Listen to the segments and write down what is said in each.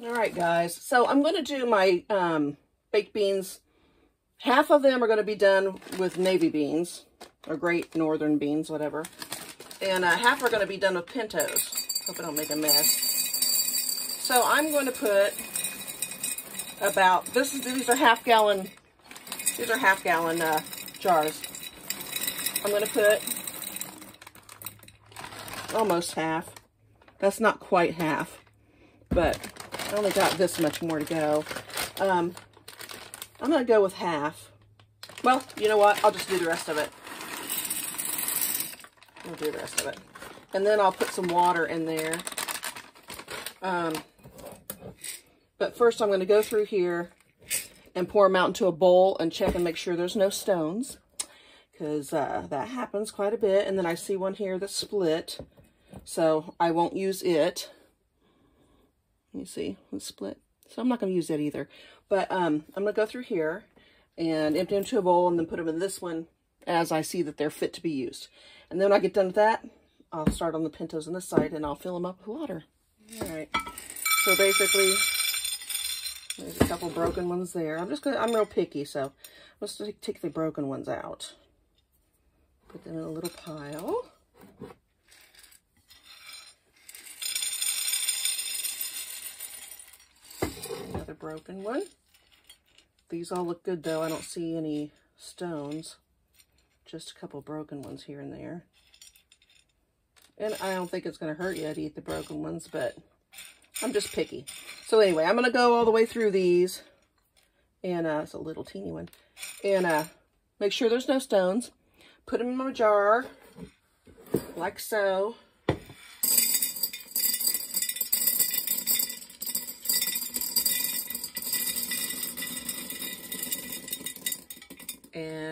All right, guys. So I'm going to do my um, baked beans. Half of them are going to be done with navy beans or great northern beans, whatever. And uh, half are going to be done with pintos. Hope I don't make a mess. So I'm going to put about, this is, these are half gallon, these are half gallon uh, jars. I'm going to put almost half. That's not quite half, but I only got this much more to go. Um, I'm going to go with half. Well, you know what? I'll just do the rest of it. I'll do the rest of it. And then I'll put some water in there. Um, but first I'm going to go through here and pour them out into a bowl and check and make sure there's no stones. Because uh, that happens quite a bit. And then I see one here that's split. So I won't use it. You see, it's split. So I'm not going to use that either. But um, I'm going to go through here and empty them into a bowl and then put them in this one as I see that they're fit to be used. And then when I get done with that, I'll start on the pintos on this side and I'll fill them up with water. All right. So basically, there's a couple broken ones there. I'm just gonna, I'm real picky, so let's take the broken ones out. Put them in a little pile. Another broken one. These all look good though. I don't see any stones. Just a couple broken ones here and there. And I don't think it's going to hurt you to eat the broken ones, but I'm just picky. So anyway, I'm going to go all the way through these. And uh, it's a little teeny one. And uh, make sure there's no stones. Put them in my jar, like so.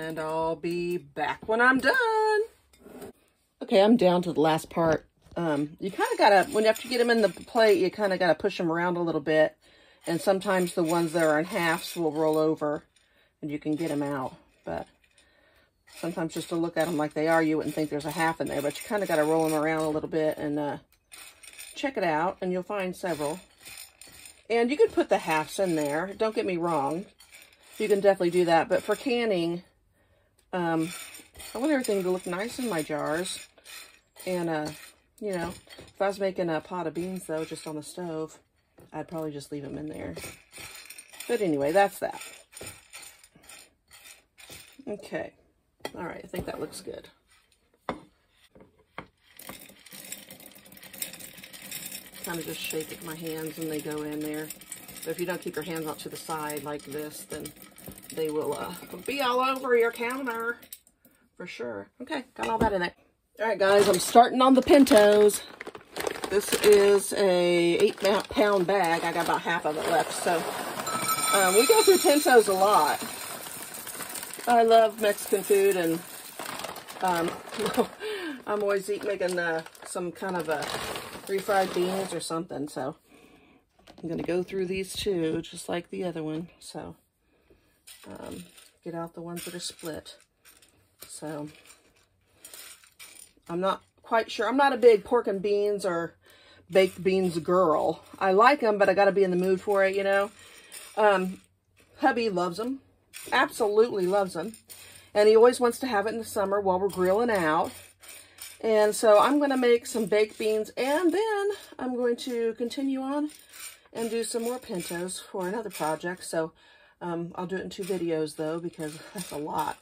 And I'll be back when I'm done. Okay, I'm down to the last part. Um, you kind of got to, when you have to get them in the plate, you kind of got to push them around a little bit. And sometimes the ones that are in halves will roll over and you can get them out. But sometimes just to look at them like they are, you wouldn't think there's a half in there. But you kind of got to roll them around a little bit and uh, check it out. And you'll find several. And you could put the halves in there. Don't get me wrong. You can definitely do that. But for canning, um, I want everything to look nice in my jars. And, uh, you know, if I was making a pot of beans, though, just on the stove, I'd probably just leave them in there. But anyway, that's that. Okay. All right, I think that looks good. Kind of just shake it with my hands and they go in there. But if you don't keep your hands out to the side like this, then they will uh, be all over your counter for sure. Okay, got all that in there. All right, guys, I'm starting on the pintos. This is a eight pound bag. I got about half of it left. So um, we go through pintos a lot. I love Mexican food and um, I'm always making uh, some kind of a refried beans or something. So I'm going to go through these too, just like the other one. So um, get out the ones that are split. So I'm not quite sure. I'm not a big pork and beans or baked beans girl. I like them, but I got to be in the mood for it, you know. Um, hubby loves them. Absolutely loves them. And he always wants to have it in the summer while we're grilling out. And so I'm going to make some baked beans. And then I'm going to continue on and do some more pintos for another project. So um, I'll do it in two videos, though, because that's a lot.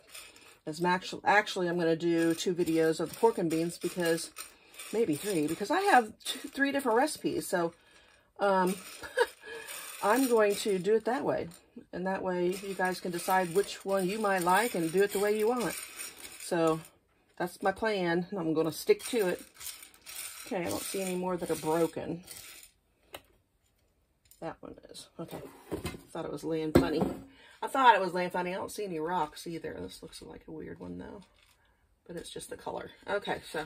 As actually, actually, I'm going to do two videos of the pork and beans because, maybe three, because I have two, three different recipes. So, um, I'm going to do it that way. And that way you guys can decide which one you might like and do it the way you want. So, that's my plan. And I'm going to stick to it. Okay, I don't see any more that are broken. That one is. Okay. Thought it was laying funny. I thought it was laying funny. I don't see any rocks either. This looks like a weird one though. But it's just the color. Okay, so.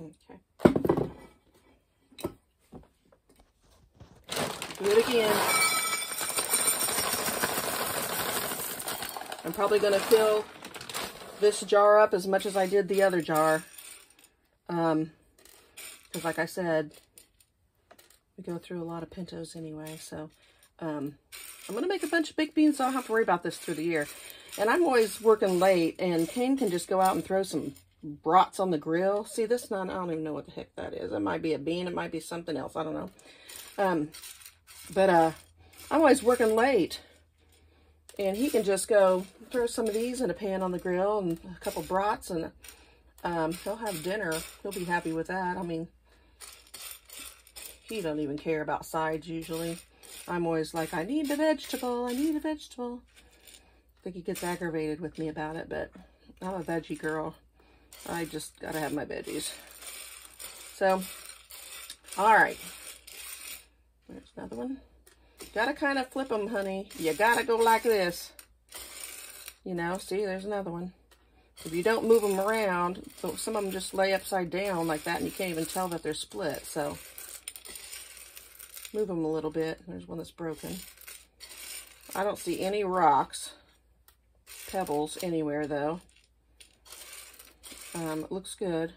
Okay. Do it again. I'm probably going to fill this jar up as much as I did the other jar. Um, because like I said, we go through a lot of pintos anyway. So um, I'm going to make a bunch of baked beans so I don't have to worry about this through the year. And I'm always working late, and Kane can just go out and throw some brats on the grill. See, this not, I don't even know what the heck that is. It might be a bean. It might be something else. I don't know. Um, but uh, I'm always working late. And he can just go throw some of these in a pan on the grill and a couple brats and um, he'll have dinner. He'll be happy with that. I mean, he don't even care about sides usually. I'm always like, I need a vegetable. I need a vegetable. I think he gets aggravated with me about it, but I'm a veggie girl. I just got to have my veggies. So, all right. There's another one. Gotta kind of flip them, honey. You gotta go like this. You know, see, there's another one. If you don't move them around, some of them just lay upside down like that, and you can't even tell that they're split. So, move them a little bit. There's one that's broken. I don't see any rocks, pebbles anywhere, though. Um, it looks good.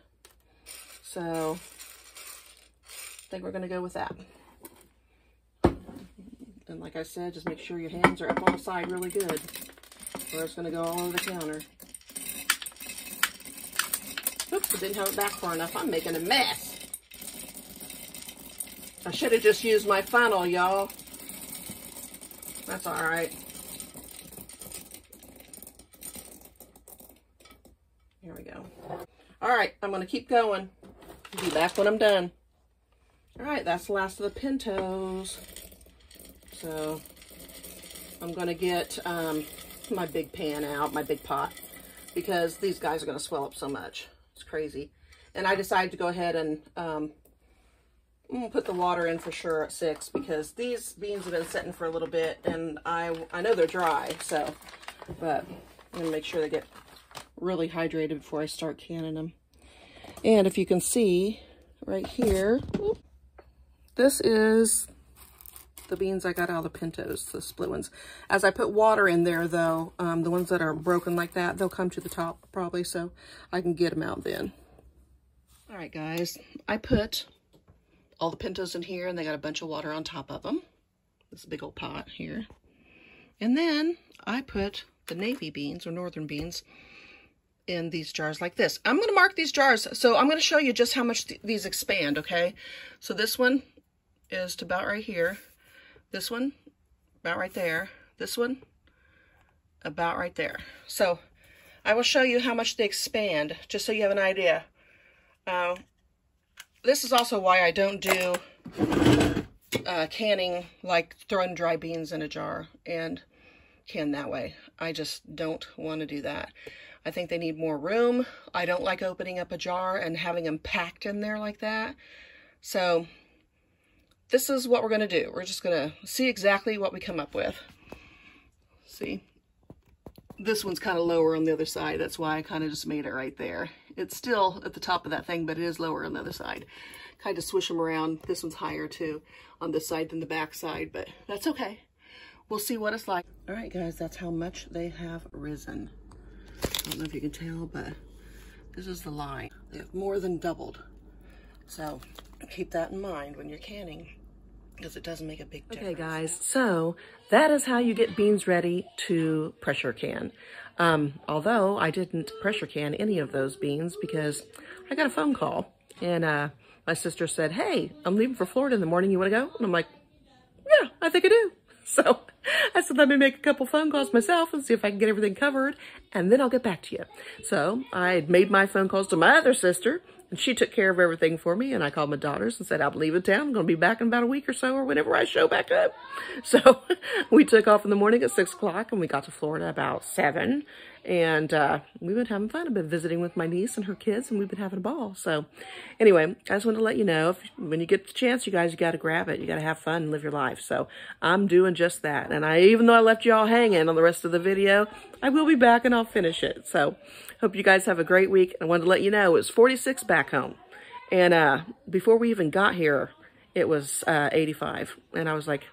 So, I think we're going to go with that. And like I said, just make sure your hands are up on the side really good. Or it's going to go all over the counter. Oops, I didn't hold it back far enough. I'm making a mess. I should have just used my funnel, y'all. That's all right. Here we go. All right, I'm going to keep going. Be back when I'm done. All right, that's the last of the pintos. So I'm going to get um, my big pan out, my big pot, because these guys are going to swell up so much. It's crazy. And I decided to go ahead and um, put the water in for sure at six because these beans have been sitting for a little bit and I, I know they're dry, so, but I'm going to make sure they get really hydrated before I start canning them. And if you can see right here, this is the beans I got out of the pintos, the split ones. As I put water in there, though, um, the ones that are broken like that, they'll come to the top probably, so I can get them out then. All right, guys, I put all the pintos in here, and they got a bunch of water on top of them. This big old pot here. And then I put the navy beans, or northern beans, in these jars like this. I'm going to mark these jars, so I'm going to show you just how much th these expand, okay? So this one is to about right here. This one, about right there. This one, about right there. So I will show you how much they expand, just so you have an idea. Uh, this is also why I don't do uh, canning, like throwing dry beans in a jar and can that way. I just don't want to do that. I think they need more room. I don't like opening up a jar and having them packed in there like that. So this is what we're going to do. We're just going to see exactly what we come up with. See? This one's kind of lower on the other side. That's why I kind of just made it right there. It's still at the top of that thing, but it is lower on the other side. Kind of swish them around. This one's higher too on this side than the back side, but that's okay. We'll see what it's like. All right, guys, that's how much they have risen. I don't know if you can tell, but this is the line. They have more than doubled. So keep that in mind when you're canning because it does make a big difference. Okay, guys, so that is how you get beans ready to pressure can. Um, although I didn't pressure can any of those beans because I got a phone call and uh, my sister said, hey, I'm leaving for Florida in the morning. You want to go? And I'm like, yeah, I think I do. So I said, let me make a couple phone calls myself and see if I can get everything covered, and then I'll get back to you. So I made my phone calls to my other sister, and she took care of everything for me. And I called my daughters and said, I'm leaving town. I'm going to be back in about a week or so or whenever I show back up. So we took off in the morning at 6 o'clock and we got to Florida about 7. And uh, we've been having fun. I've been visiting with my niece and her kids, and we've been having a ball. So anyway, I just wanted to let you know, if, when you get the chance, you guys, you got to grab it. You got to have fun and live your life. So I'm doing just that. And I, even though I left you all hanging on the rest of the video, I will be back and I'll finish it. So hope you guys have a great week. I wanted to let you know it was 46 back home. And uh, before we even got here, it was uh, 85. And I was like,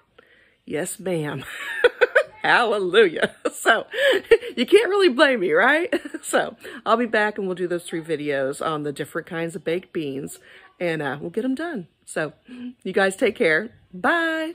yes, ma'am. Hallelujah. So you can't really blame me, right? So I'll be back and we'll do those three videos on the different kinds of baked beans and uh, we'll get them done. So you guys take care. Bye.